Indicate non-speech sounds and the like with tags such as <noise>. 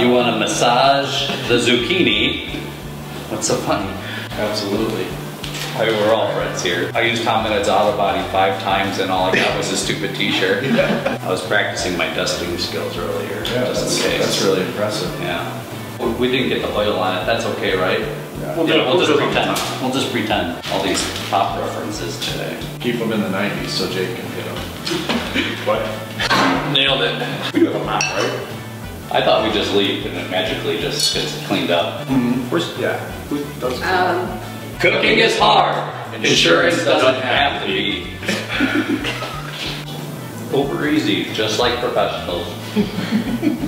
You want to massage the zucchini. What's so funny? Absolutely. I mean, we're all friends here. I used Tom & Ed's auto body five times and all I got was a stupid t-shirt. <laughs> I was practicing my dusting skills earlier, Yeah, just that's, in case. that's really impressive. Yeah. We- We didn't get the oil on it, that's okay, right? Yeah. We'll, ju- we'll just we'll do it pretend, we'll just pretend all these pop references today. Keep them in the 90s so Jake can hit them. <laughs> What? <laughs> Nailed it. We do have a map, right? I thought we just leave and it magically just gets cleaned up. Where's, yeah. Who does? Um, Cooking is hard. Insurance doesn't have to be. <laughs> Over easy, just like professionals. <laughs>